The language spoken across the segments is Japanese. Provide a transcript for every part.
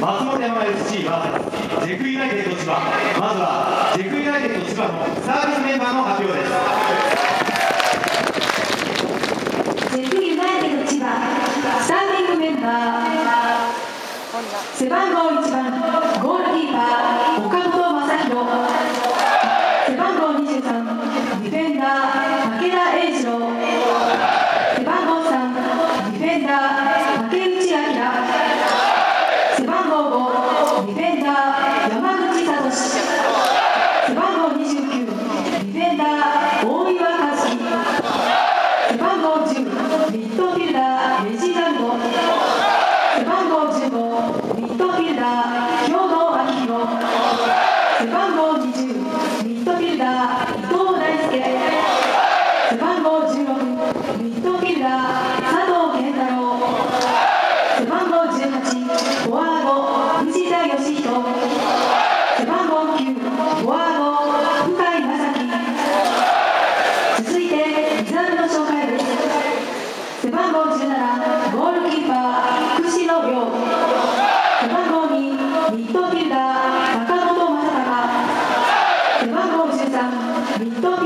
松本山 FC はジェクユナイテッド千葉まずはジェクユナイテッド千葉のスターティングメンバーの発表です。ジェフユナイテッド千葉スターティングメンバー背番号1番ゴールキーパー岡本昌弘背番号23ディフェンダー武田英二郎。背番号3ディフェンダーミッド Bye.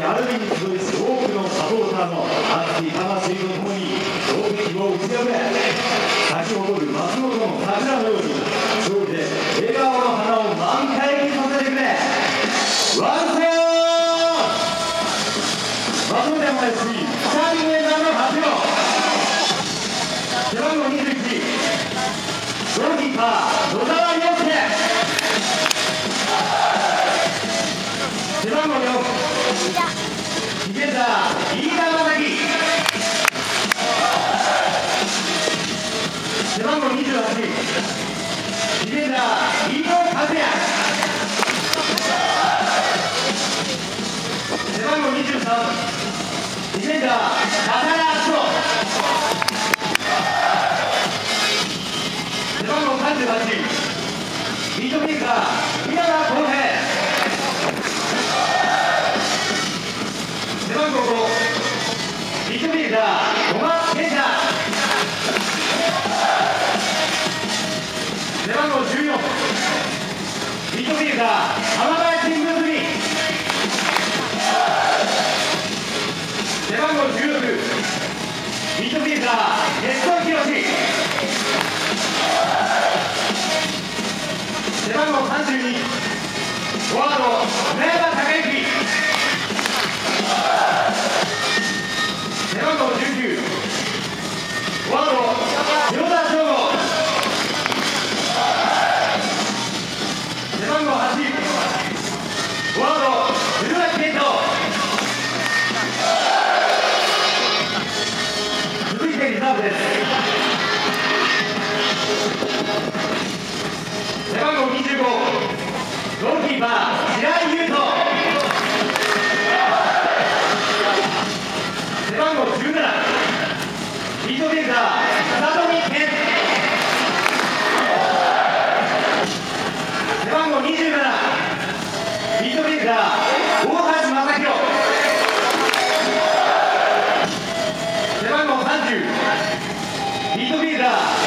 緑のステージアルビに集い多くのサポーターの熱き魂とともに衝撃を打ち破れ咲き誇る松本の桜のように勝利で笑顔の花を満開にさせてくれ。ワンセヨ松本山 FC スターティングメンバーの発表背番号21ゴールキーパー。ミートメーカー宮田康平背番号5ミートメーカーフ30ヒットビーザー